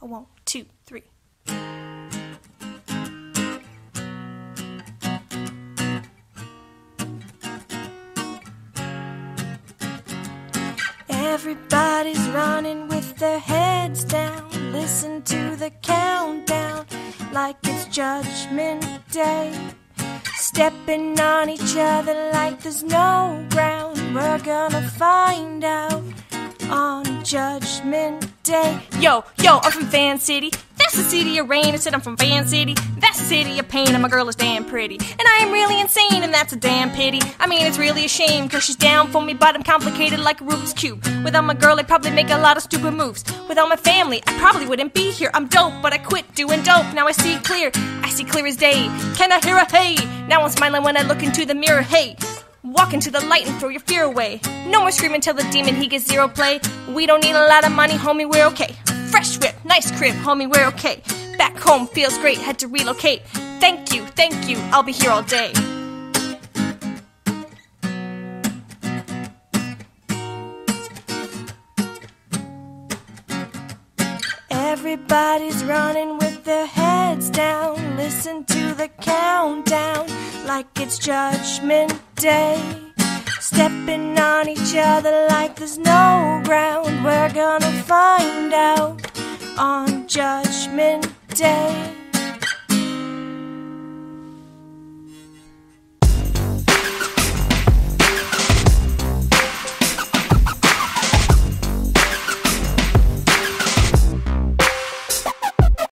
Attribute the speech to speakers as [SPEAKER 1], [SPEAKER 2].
[SPEAKER 1] A one, two, three. Everybody's running with their heads down. Listen to the countdown like it's Judgment Day. Stepping on each other like there's no ground. We're gonna find out Judgment Day. Yo, yo, I'm from Van City. That's the city of rain. I said I'm from Van City. That's the city of pain, and my girl is damn pretty. And I am really insane, and that's a damn pity. I mean, it's really a shame, cause she's down for me, but I'm complicated like a Rubik's Cube. Without my girl, I'd probably make a lot of stupid moves. Without my family, I probably wouldn't be here. I'm dope, but I quit doing dope. Now I see clear. I see clear as day. Can I hear a hey? Now I'm smiling when I look into the mirror. Hey, Walk into the light and throw your fear away. No more screaming till the demon he gets zero play. We don't need a lot of money, homie, we're okay. Fresh whip, nice crib, homie, we're okay. Back home feels great, had to relocate. Thank you, thank you, I'll be here all day. Everybody's running with their heads down. Listen to the countdown like it's Judgment Day. Stepping on each other like there's no ground. We're gonna find out on Day.